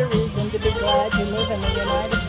another reason to be glad you live in the United